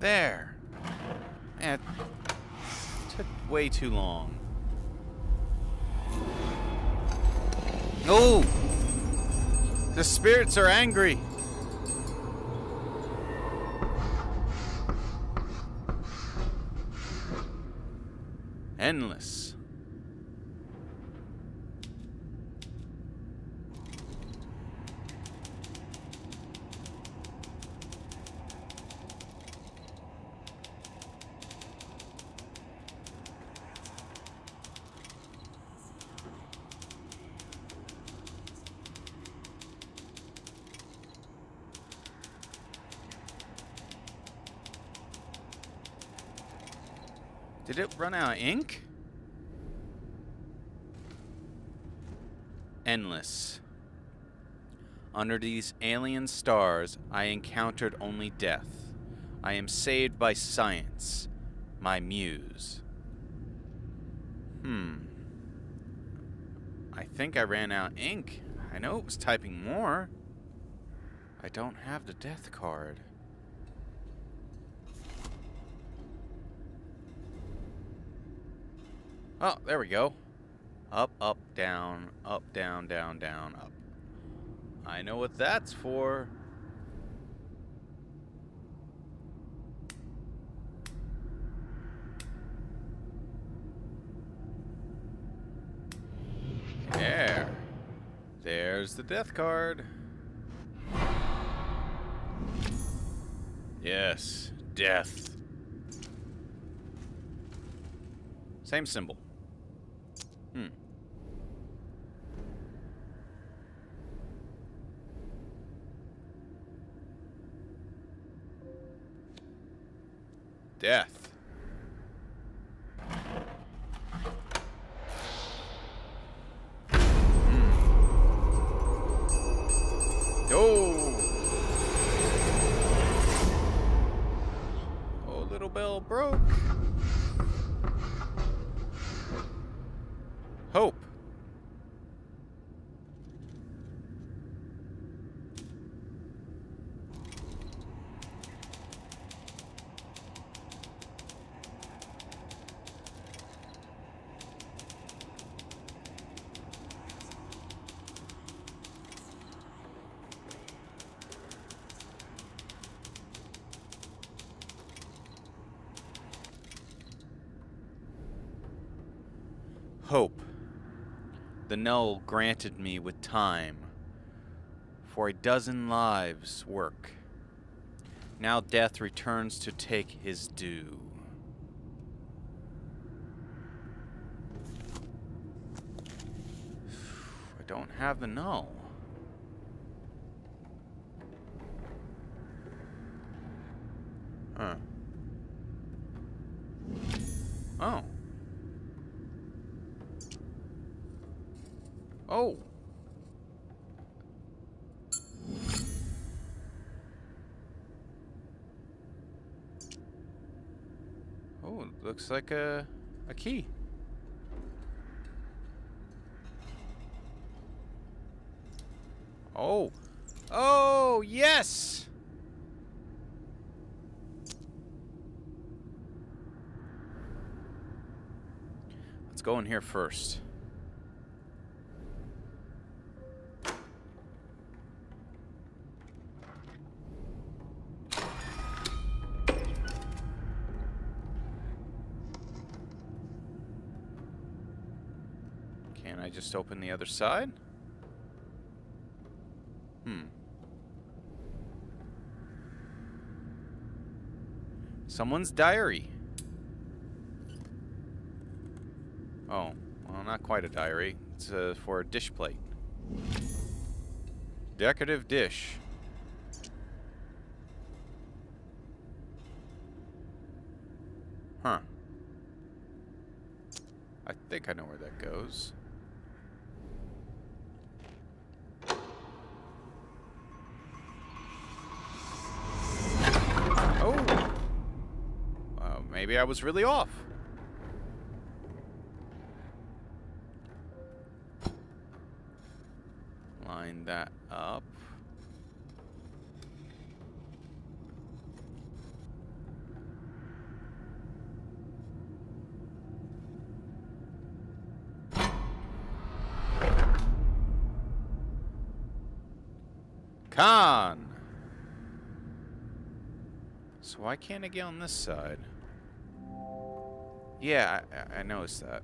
There. Man, it took way too long. No! The spirits are angry. Endless. Did it run out of ink? Endless. Under these alien stars, I encountered only death. I am saved by science, my muse. Hmm. I think I ran out ink. I know it was typing more. I don't have the death card. Oh, there we go. Up, up, down, up, down, down, down, up. I know what that's for. There. There's the death card. Yes, death. Same symbol. Hmm. Death. Hmm. Oh. Oh, little bell broke. Hope. Hope. The null granted me with time for a dozen lives' work. Now death returns to take his due. I don't have the null. Huh. Like a a key. Oh. Oh, yes. Let's go in here first. Open the other side? Hmm. Someone's diary. Oh, well, not quite a diary. It's uh, for a dish plate. Decorative dish. Huh. I think I know where that goes. Maybe I was really off. Line that up. Con! So why can't I get on this side? Yeah, I, I noticed that.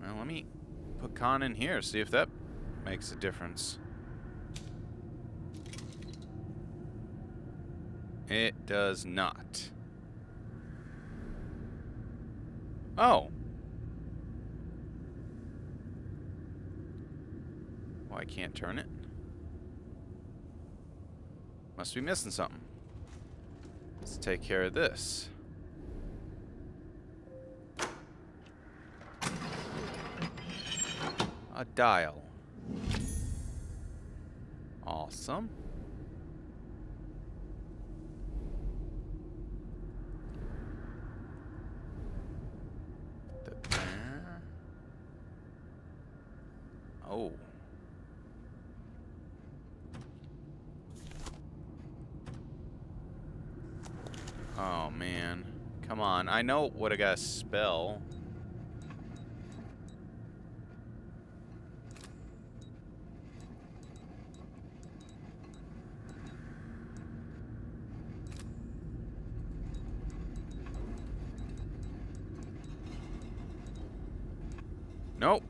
Well, let me put Khan in here, see if that makes a difference. It does not. Oh. Well, I can't turn it. Must be missing something. Let's take care of this. A dial. Awesome. Oh. Oh, man. Come on. I know what I gotta spell. Nope.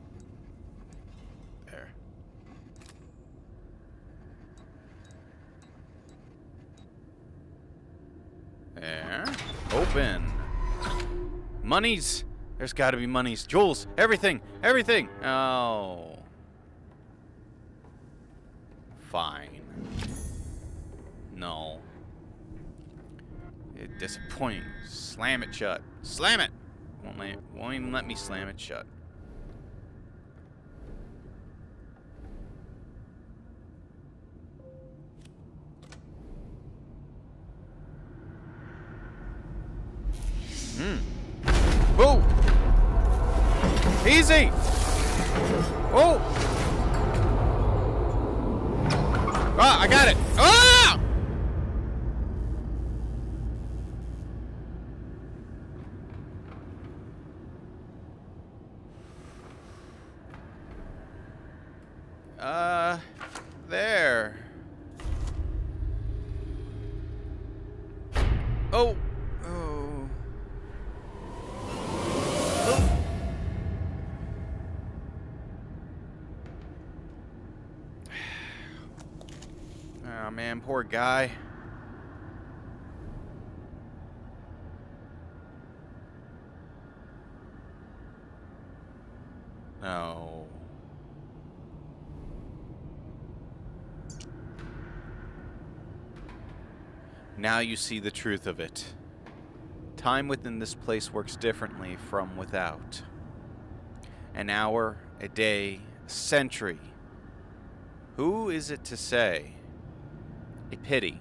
There. There. Open. Monies. There's got to be monies. Jewels. Everything. Everything. Oh. Fine. No. It disappointing. Slam it shut. Slam it. Won't, let, won't even let me slam it shut. Hmm. Whoa! Easy! Oh! Ah, I got it! Ah! Oh man, poor guy. No. Now you see the truth of it. Time within this place works differently from without. An hour, a day, a century. Who is it to say? A pity.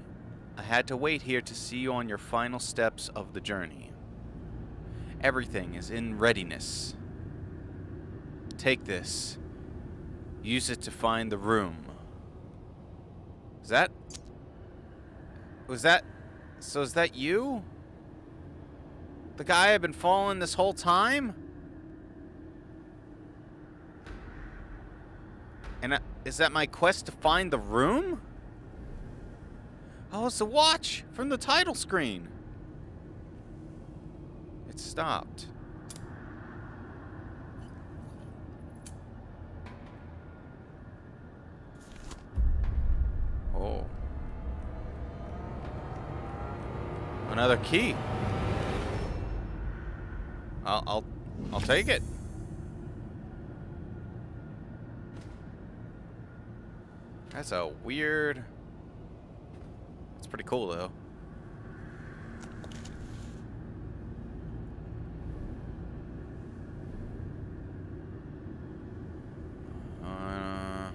I had to wait here to see you on your final steps of the journey. Everything is in readiness. Take this. Use it to find the room. Is that... Was that... So is that you? The guy I've been following this whole time? And uh, is that my quest to find the room? Oh, it's the watch from the title screen. It stopped. Oh. Another key. I'll I'll I'll take it. That's a weird. It's pretty cool though. Uh,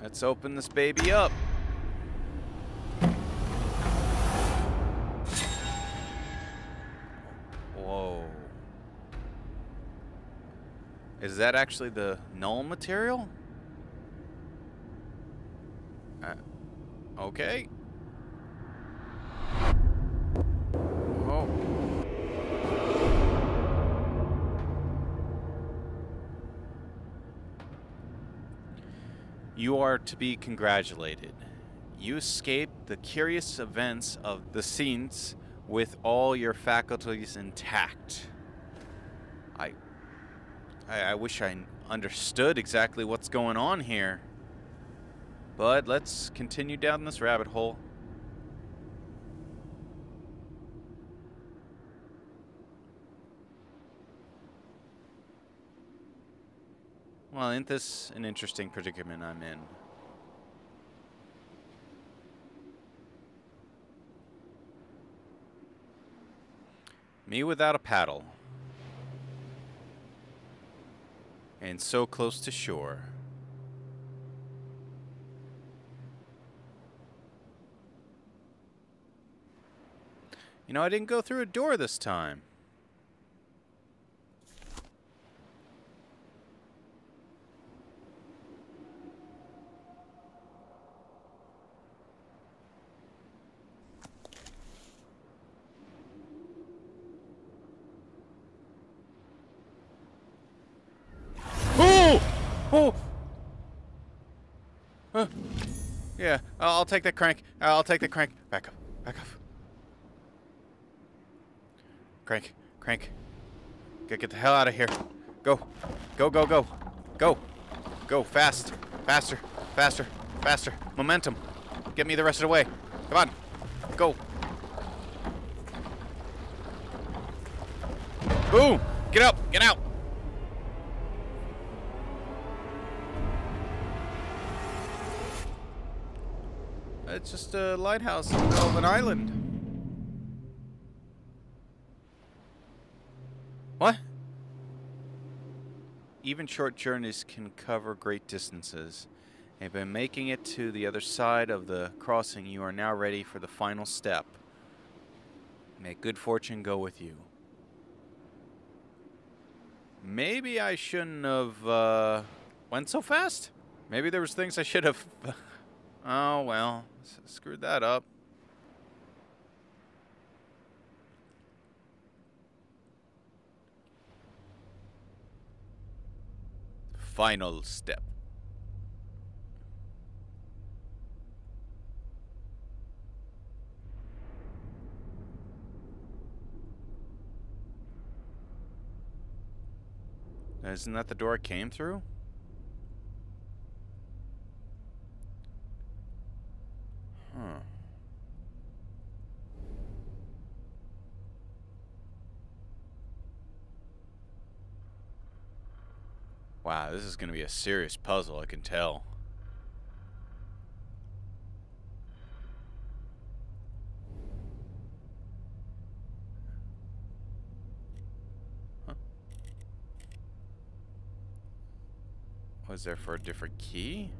Let's open this baby up. Is that actually the null material? Uh, okay. Oh. You are to be congratulated. You escaped the curious events of the scenes with all your faculties intact. I, I, wish I understood exactly what's going on here. But let's continue down this rabbit hole. Well, ain't this an interesting predicament I'm in? Me without a paddle. And so close to shore. You know, I didn't go through a door this time. Oh! Huh. Yeah, I'll take that crank. Uh, I'll take the crank. Back up. Back up. Crank. Crank. Get, get the hell out of here. Go. Go, go, go. Go. Go. Fast. Faster. Faster. Faster. Momentum. Get me the rest of the way. Come on. Go. Boom. Get up. Get out. It's just a lighthouse in the middle of an island. What? Even short journeys can cover great distances. And by making it to the other side of the crossing, you are now ready for the final step. May good fortune go with you. Maybe I shouldn't have uh, went so fast. Maybe there was things I should have Oh, well. Screwed that up. Final step. Isn't that the door it came through? Huh. Wow, this is going to be a serious puzzle, I can tell. Huh? Was there for a different key?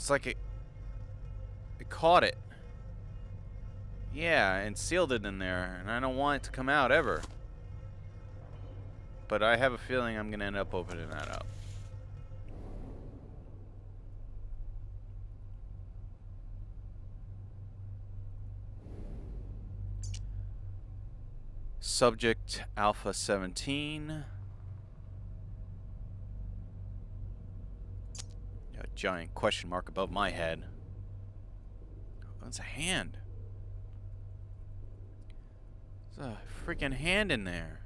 It's like it, it caught it. Yeah, and sealed it in there, and I don't want it to come out ever. But I have a feeling I'm going to end up opening that up. Subject Alpha 17. Giant question mark above my head. That's a hand. There's a freaking hand in there.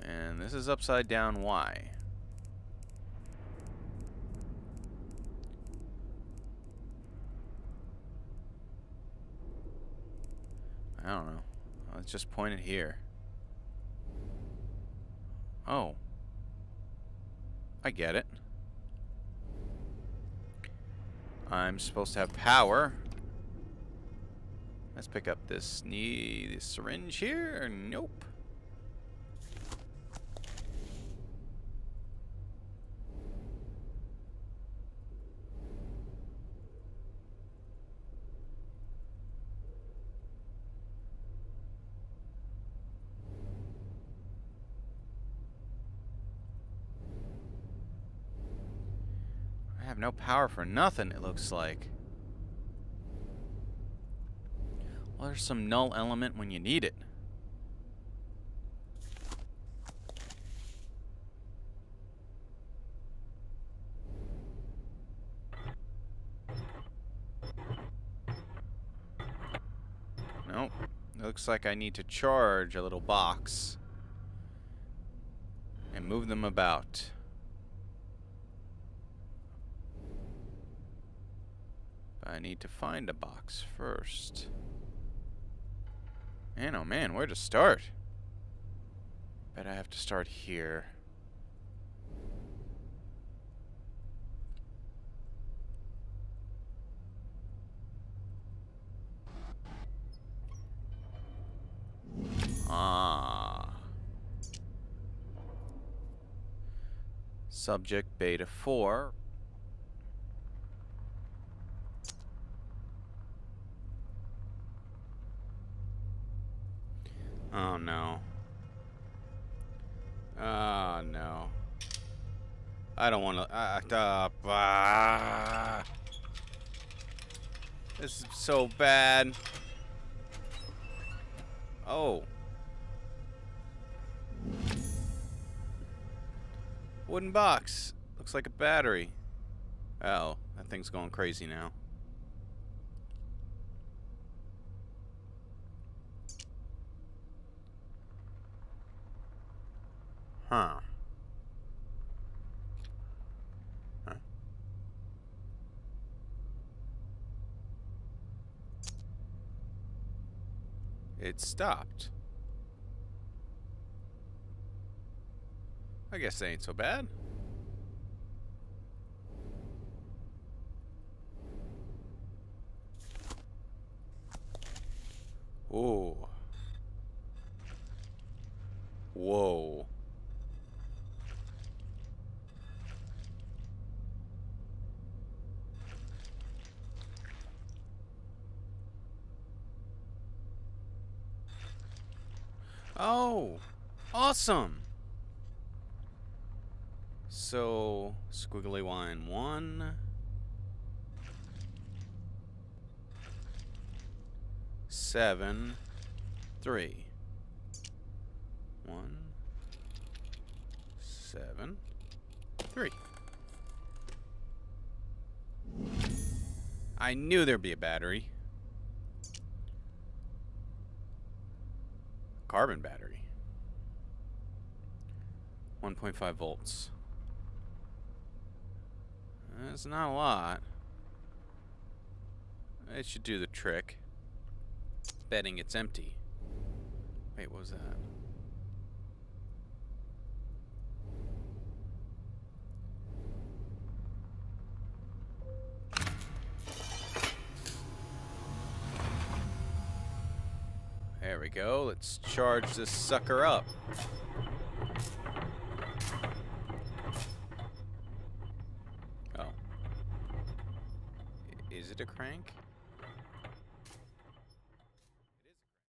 And this is upside down Y. I don't know. Let's just point it here. Oh. I get it. I'm supposed to have power. Let's pick up this, this syringe here. Nope. Have no power for nothing, it looks like. Well, there's some null element when you need it. Nope. Looks like I need to charge a little box and move them about. I need to find a box first. Man, oh man, where to start? Bet I have to start here. Ah. Subject beta 4. Oh no. Oh no. I don't want to. Uh, uh, uh, this is so bad. Oh. Wooden box. Looks like a battery. Oh, that thing's going crazy now. Huh. huh. It stopped. I guess that ain't so bad. Oh. Whoa. Oh, awesome. So, squiggly line one. Seven, three. One, seven, three. I knew there'd be a battery. Carbon battery. 1.5 volts. That's not a lot. It should do the trick. Betting it's empty. Wait, what was that? Go. Let's charge this sucker up.